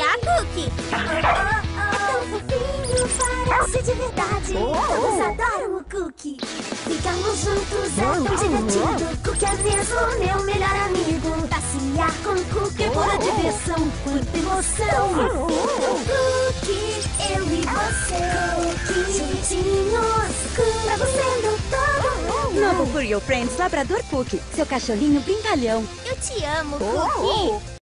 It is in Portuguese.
a Cookie. Tão fofinho, parece de verdade. Todos adoram o Cookie. Ficamos juntos, é tão divertido. Cookie é mesmo meu melhor amigo. Passear com Cookie é pura diversão, quanta emoção. Cookie, eu e você. Cookie, juntinhos, pra você no todo. Novo Furio Friends Labrador Cookie, seu cachorrinho brincalhão. Eu te amo, oh. Cookie.